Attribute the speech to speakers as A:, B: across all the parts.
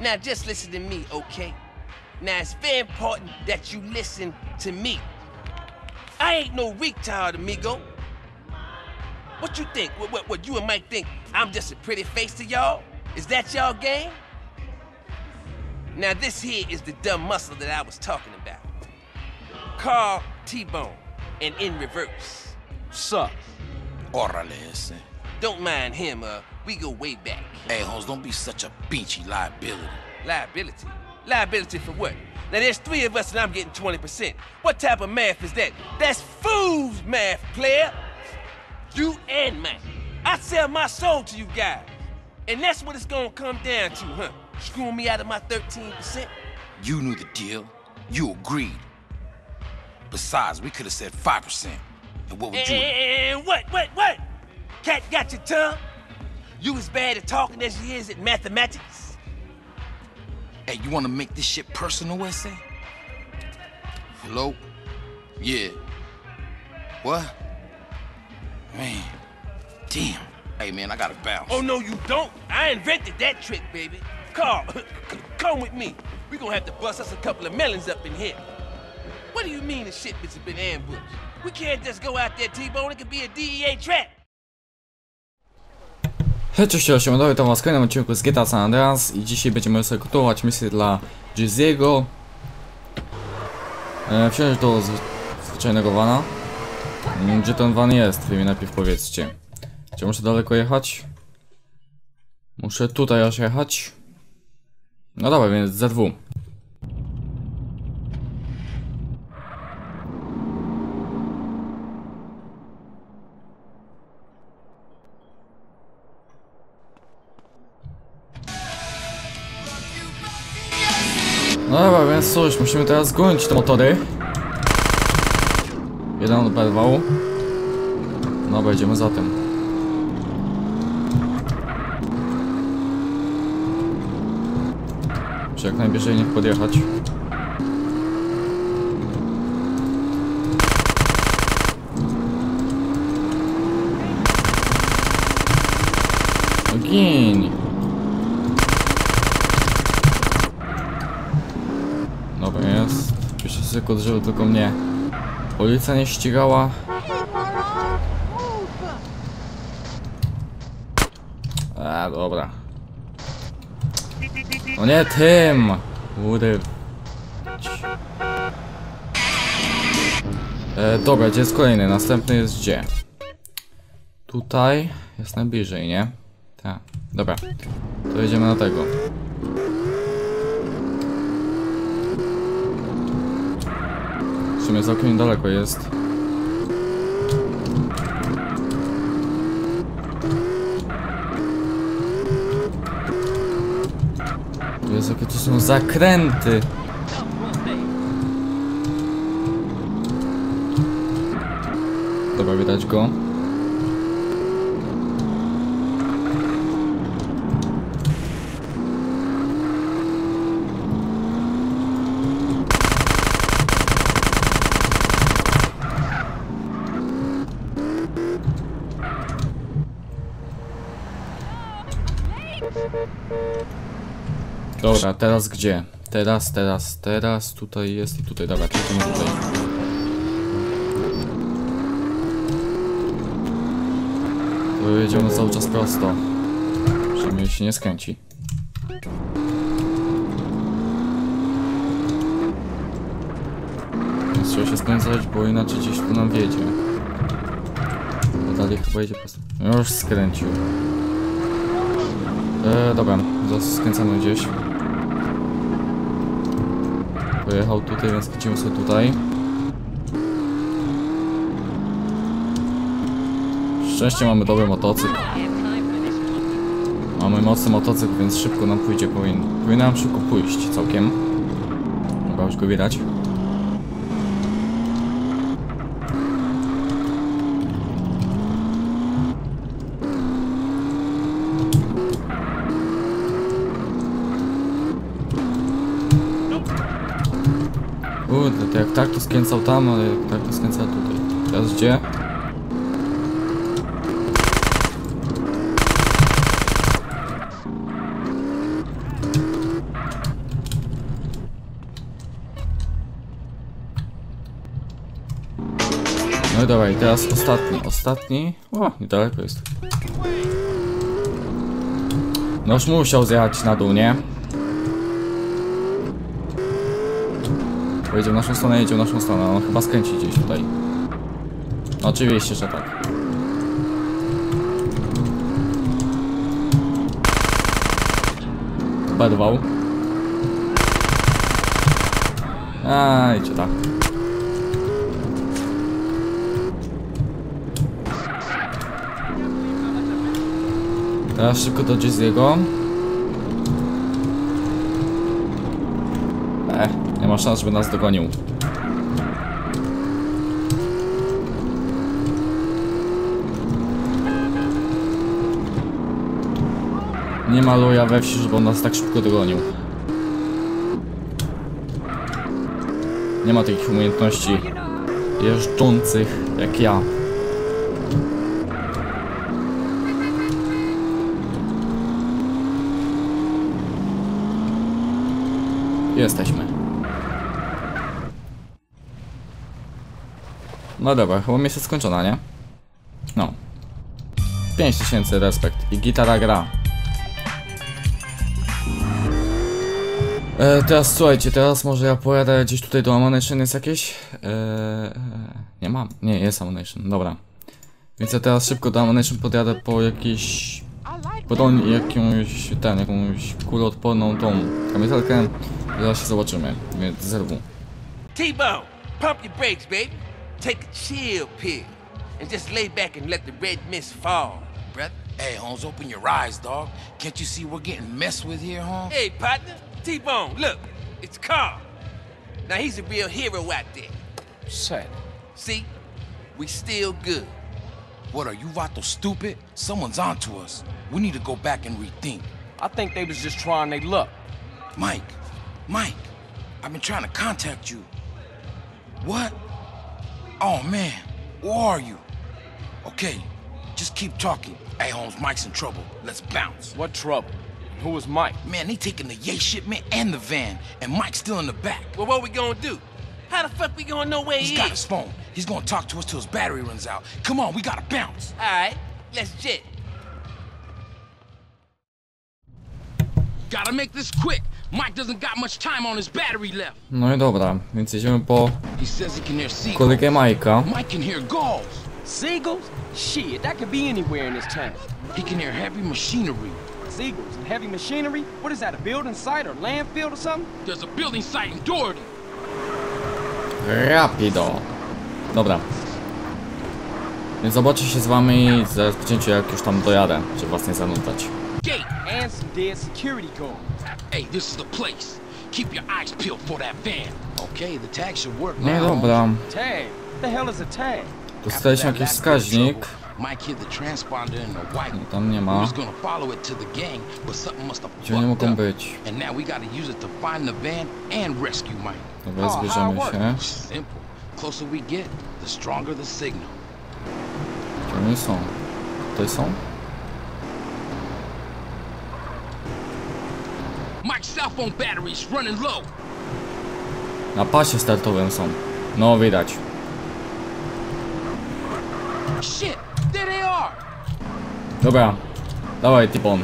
A: Now just listen to me, okay? Now it's very important that you listen to me. I ain't no retard, amigo. What you think? What, what, what you and Mike think? I'm just a pretty face to y'all? Is that y'all game? Now this here is the dumb muscle that I was talking about. Carl T-Bone, and in reverse.
B: Sup? Órale ese.
A: Don't mind him, uh, we go way back.
B: Hey, Holmes, don't be such a beachy liability.
A: Liability? Liability for what? Now there's three of us and I'm getting 20%. What type of math is that? That's fool's math, player! You and Mike. I sell my soul to you guys. And that's what it's gonna come down to, huh? Screwing me out of my 13%?
B: You knew the deal. You agreed. Besides, we could have said 5%. And what would you...
A: And what, what, what? Cat got your tongue? You as bad at talking as he is at mathematics?
B: Hey, you want to make this shit personal, essay? Hello? Yeah. What? Man. Damn. Hey, man, I gotta bounce.
A: Oh, no, you don't. I invented that trick, baby. Carl, come with me. We gonna have to bust us a couple of melons up in here. What do you mean the shipments have been ambushed? We can't just go out there, T-Bone. It could be a DEA trap.
C: Cześć, się osiągnąłem, to was w kolejnym odcinku z GTA San Andreas i dzisiaj będziemy egzekutować misję dla Jizziego e, Wsiąść do zwyczajnego vana. Mm, gdzie ten van jest? Wy mi najpierw powiedzcie. Czy muszę daleko jechać? Muszę tutaj aż jechać. No dobra, więc Z2 dobra, więc cóż, musimy teraz zgonić te motory. Jeden oberwał. No, będziemy za tym. Muszę jak najbliżej niech podjechać. No gin! Dobra, jest. 5 sekund, żeby tylko mnie policja nie ścigała. A, dobra. No nie tym! Ury. E, dobra, gdzie jest kolejny? Następny jest gdzie? Tutaj jest najbliżej, nie? Tak. Dobra. To jedziemy na tego. Sumie całkiem niedaleko jest. Jezu, jakie to są zakręty! Dobra, widać go. Dobra, teraz gdzie? Teraz, teraz, teraz, tutaj jest i tutaj, dobra, kliknę tutaj. Jedziemy cały czas prosto. Przynajmniej się nie skręci. Więc trzeba się skręcać, bo inaczej gdzieś tu nam wiedzie. No dalej chyba jedzie prosto. No Już skręcił. E, dobra, skręcamy gdzieś. Pojechał tutaj, więc idziemy sobie tutaj. Szczęście mamy dobry motocykl. Mamy mocny motocykl, więc szybko nam pójdzie. Powin... Powinno nam szybko pójść całkiem. Chyba już go widać. Kurde, to jak tak to skręcał tam, ale jak tak to skręcał tutaj. Teraz gdzie? No i dawaj, teraz ostatni, ostatni. O, niedaleko jest. Noż musiał zjechać na dół, nie? Jedzie w naszą stronę, jedzie w naszą stronę. On chyba skręci gdzieś tutaj. No oczywiście, że tak. Berwał. A, idzie tak. Teraz szybko do Jizziego. E, nie ma szans, żeby nas dogonił. Nie ma loja we wsi, żeby on nas tak szybko dogonił. Nie ma takich umiejętności jeżdżących jak ja. Jesteśmy. No dobra, chyba misja skończona, nie? No. 5000 respekt i gitara gra. E, teraz słuchajcie, teraz może ja pojadę gdzieś tutaj do Ammunition jest jakieś? E, nie mam, nie jest Ammunition, dobra. Więc ja teraz szybko do Ammunition podjadę po jakiś i jakąś, ten, jakąś kuloodporną tą kamizelkę. Zaraz się zobaczymy, więc zerwu.
A: T-Bone, pump your brakes, baby. Take a chill pill and just lay back and let the red mist fall, brother.
B: Hey, Holmes, open your eyes, dog. Can't you see we're getting messed with here, Holmes?
A: Hey, partner, T-Bone, look, it's Carl. Now he's a real hero out there.
D: Sad.
A: See, we still good.
B: What are you, Vato, stupid? Someone's onto us. We need to go back and rethink.
D: I think they was just trying their luck.
B: Mike, Mike, I've been trying to contact you. What? Oh man, where are you? Okay, just keep talking. Hey, Holmes, Mike's in trouble. Let's bounce.
D: What trouble? Who was Mike?
B: Man, they taking the yay shipment and the van, and Mike's still in the back.
A: Well, what we gonna do? How the fuck we gonna know where
B: He's
A: he
B: got
A: is?
B: his phone. He's gonna talk to us till his battery runs out. Come on, we gotta bounce.
A: All right, let's jet.
E: Gotta make this quick. Mike doesn't got much time on his battery left.
C: No i dobra, więc jedziemy po
E: He says he can hear
C: kolegę Majka.
E: Mike can hear gulls.
D: Seagulls? Shit, that could be anywhere in this town.
E: He can hear heavy machinery.
D: Seagulls and heavy machinery? What is that, a building site or landfill or something?
E: There's a building site in Doherty.
C: Rapido. Dobra. Więc zobaczę się z wami za rozpoczęciu jak już tam dojadę, żeby was nie zanudzać.
E: Gate.
D: And some dead security guards.
E: Hey, this is the place. Keep your eyes peeled for that van.
B: Okay, the tag should work
C: No i
B: now.
C: dobra.
D: Tag? What the hell is a tag?
C: Dostaliśmy jakiś wskaźnik.
B: Mike hit the transponder in the white.
C: No tam nie
B: We
C: ma.
B: was gonna follow it to the gang, but something must have
C: Gdzie oni
B: fucked
C: mogą
B: up.
C: być?
B: And now we gotta use it to find the van and rescue Mike.
C: Dobra,
D: Oh,
C: zbierzemy
D: how it
C: się.
B: Simple. Closer we get, the stronger the signal.
C: Gdzie oni są? Tutaj są?
E: Mike's cell phone battery's running low.
C: Na pasie startowym są. No widać.
E: Shit, there they are.
C: Dobra. Dawaj, Tipon.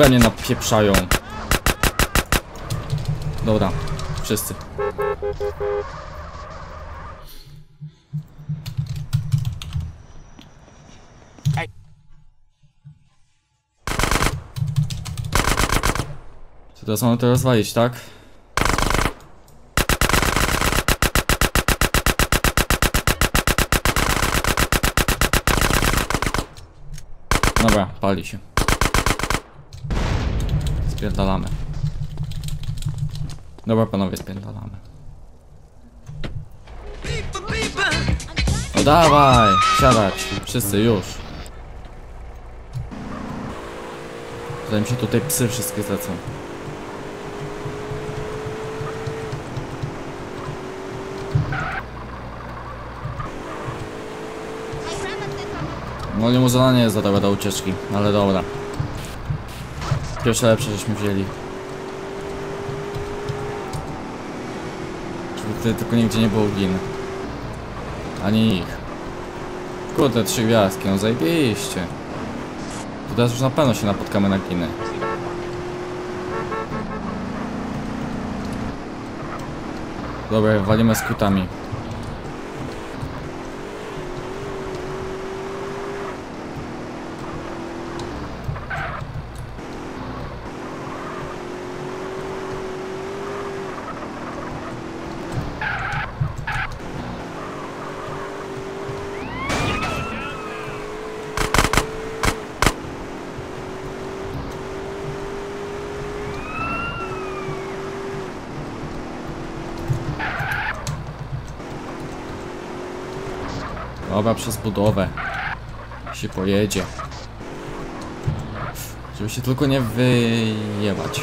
C: We mnie napieprzają? Dobra, wszyscy. Co teraz mamy to rozwalić, tak? Dobra, pali się. Spierdalamy. Dobra panowie, spierdalamy. No dawaj, siadać, wszyscy już. Zanim się tutaj psy wszystkie zlecą. No nie jest za do ucieczki, ale dobra. Pierwsze lepsze żeśmy wzięli. Żeby tutaj tylko nigdzie nie było glin. Ani ich. Kurde, trzy gwiazdki, no zajebiście. To teraz już na pewno się napotkamy na gliny. Dobra, walimy skutami. Dobra, przez budowę. Się pojedzie. Żeby się tylko nie wyjebać.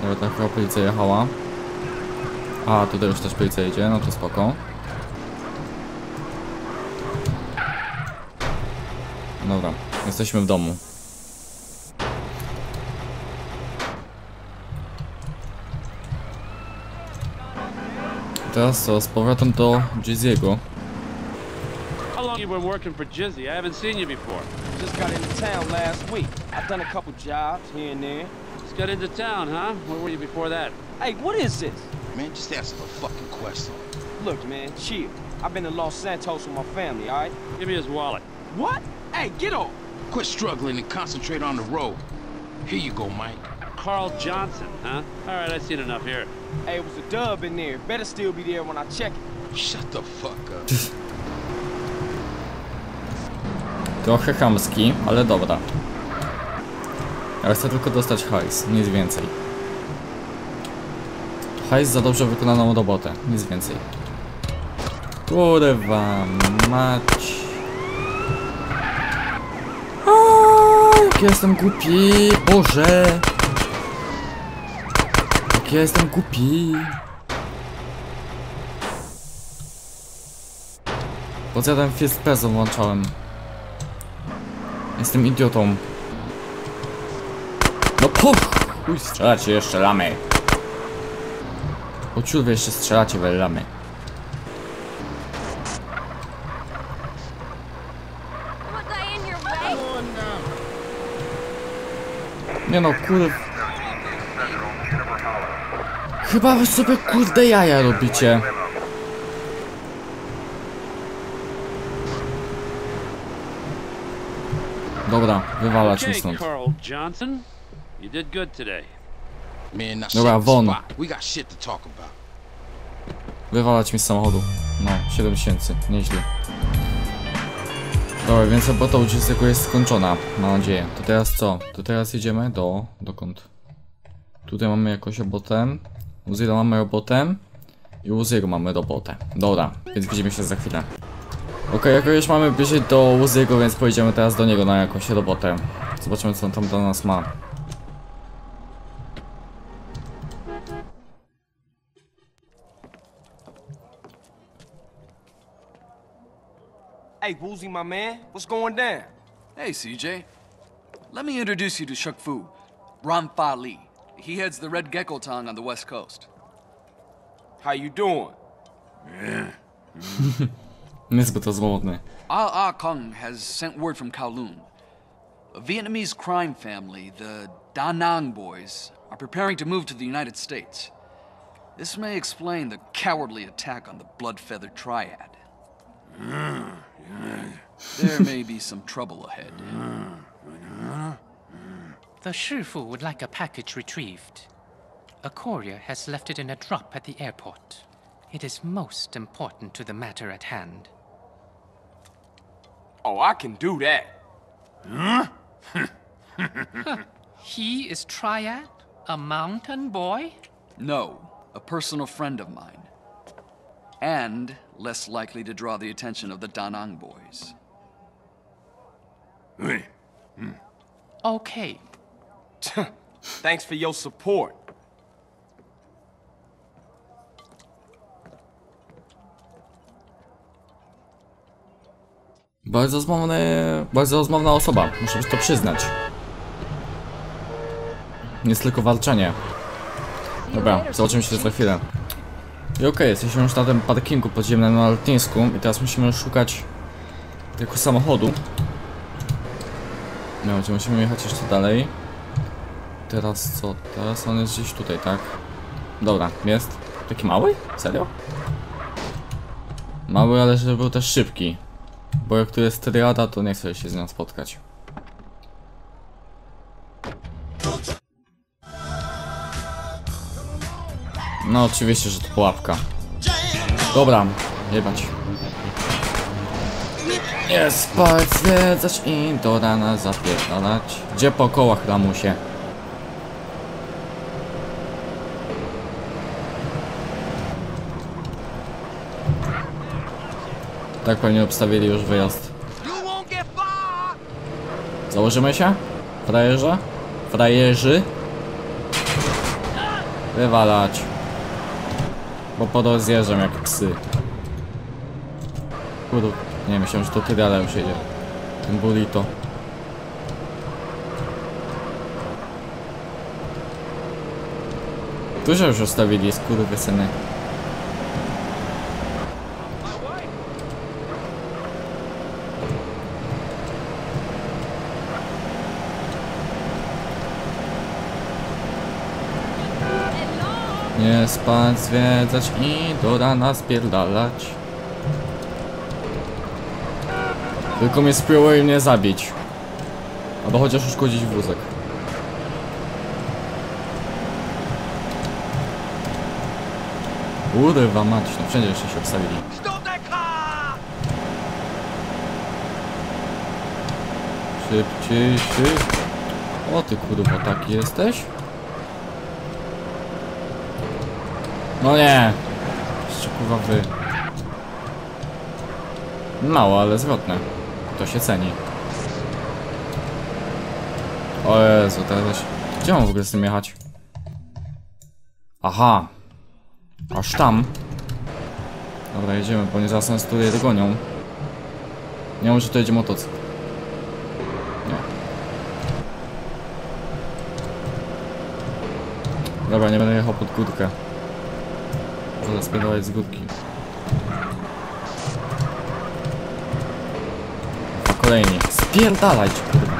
C: Dobra, tak chyba policja jechała. A, tutaj już też policja jedzie, no to spoko. Dobra, jesteśmy w domu. Teraz co, z powrotem do Jizziego.
F: How long you been working for Jizzy? I haven't seen you before.
D: Just got into town last week. I've done a couple jobs here and there.
F: Just got into town, huh? Where were you before that?
D: Hey, what is this?
E: Man, just answer the fucking question.
D: Look, man, chill. I've been to Los Santos with my family, all right?
F: Give me his wallet.
D: What? Hey, get off!
E: Quit struggling and concentrate on the road. Here you go, Mike.
F: Carl Johnson, huh? All right, I've seen enough here.
D: Hey, it was a dub in there. Better still be there when I check it.
E: Shut the fuck up.
C: Trochę chamski, ale dobra. Ja chcę tylko dostać hajs, nic więcej. Hajs za dobrze wykonaną robotę, nic więcej. Kurwa mać. Aaaa, jak ja jestem głupi, Boże. Ja jestem głupi. Po co ja ten Fist Peso włączałem? Jestem idiotą. No po chuj strzelacie jeszcze lamy. Wy jeszcze strzelacie we lamy. Nie no, kur... Chyba wy sobie kurde jaja robicie. Dobra, wywalać mi stąd. Dobra, won. Wywalać mi z samochodu. No, 7000, nieźle. Dobra, więc robota u jest skończona, mam nadzieję. To teraz co? To teraz jedziemy do... dokąd? Tutaj mamy jakąś robotę. U Zero mamy robotę. I u Zero mamy robotę. Dobra, więc widzimy się za chwilę. Okej, jako już mamy bliżej do Uziego, więc pojedziemy teraz do niego na jakąś robotę. Zobaczymy co on tam do nas ma.
D: Hey, Woozy, my man, what's going down?
G: Hey, CJ. Let me introduce you to Shuk Fu, Ram Fa Li. He heads the Red Gecko Tong on the west coast.
D: How you doing?
C: Niezbyt rozmowny.
G: Ah Ah Kung has sent word from Kowloon. A Vietnamese crime family, the Da Nang boys, are preparing to move to the United States. This may explain the cowardly attack on the Blood Feather Triad. There may be some trouble ahead.
H: The Shifu would like a package retrieved. A courier has left it in a drop at the airport. It is most important to the matter at hand.
D: Oh, I can do that. Huh?
H: He is Triad, a mountain boy?
G: No, a personal friend of mine. And less likely to draw the attention of the Danang boys. Hmm.
H: Okay.
D: Thanks for your support.
C: Bardzo rozmowny, bardzo rozmowna osoba, muszę to przyznać. Jest tylko walczenie. Dobra, zobaczymy się za chwilę. I okej, jesteśmy już na tym parkingu podziemnym na lotnisku i teraz musimy szukać tego samochodu. No, gdzie musimy jechać jeszcze dalej. Teraz co? Teraz on jest gdzieś tutaj, tak? Dobra, jest. Taki mały? Serio? Mały, ale żeby był też szybki. Bo jak tu jest triada, to nie chcę się z nią spotkać. No oczywiście, że to pułapka. Dobra, jebać. Spać, zwiedzać i do rana zapierdalać. Gdzie po kołach lamusie? Tak pewnie obstawili już wyjazd. Założymy się? Frajerze? Frajerzy? Wywalać. Bo podozjeżdżam jak psy. Kurde, nie myślałem, że to ty dalej już jedzie. Ten burrito. Dużo już ustawili, skurwysyny. Nie spać, zwiedzać i do rana spierdalać. Tylko mnie spróbuj mnie zabić. Albo chociaż uszkodzić wózek. Kurwa mać, no wszędzie jeszcze się obstawili. Szybciej, szybciej. O ty kurwa, taki jesteś? No nie. Jeszcze kurwa wy. Mało, ale zwrotne. To się ceni. O Jezu, teraz... Gdzie mam w ogóle z tym jechać? Aha. Aż tam. Dobra, jedziemy, bo nie zaraz nas tutaj dogonią. Nie może to jedzie motocykl. Nie. Dobra, nie będę jechał pod górkę. Wolę spierdalać z górki. A kolejni. Spierdalać, kurwa.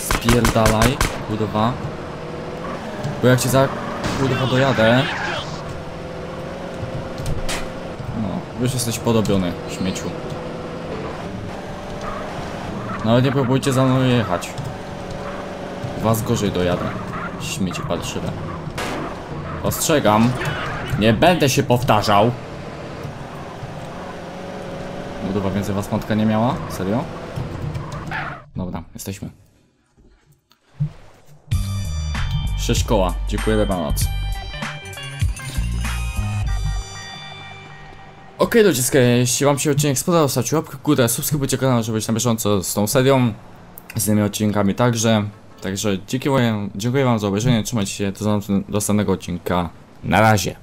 C: Spierdalaj, kurwa. Bo jak cię za kurwa dojadę... No, już jesteś podobiony, śmieciu. Nawet nie próbujcie za mną jechać. Was gorzej dojadę. Śmieci patrzywe. Ostrzegam. Nie będę się powtarzał. Budowa więcej was matka nie miała? Serio? Dobra, jesteśmy. Sześć koła. Dziękuję, dobranoc. Okej okay, ludzie, jeśli wam się odcinek spodobał, stawcie łapkę w górę, subskrybujcie kanał, żeby być na bieżąco z tą serią, z tymi odcinkami także. Także dziękuję, dziękuję wam za obejrzenie, trzymajcie się. Do następnego odcinka, na razie.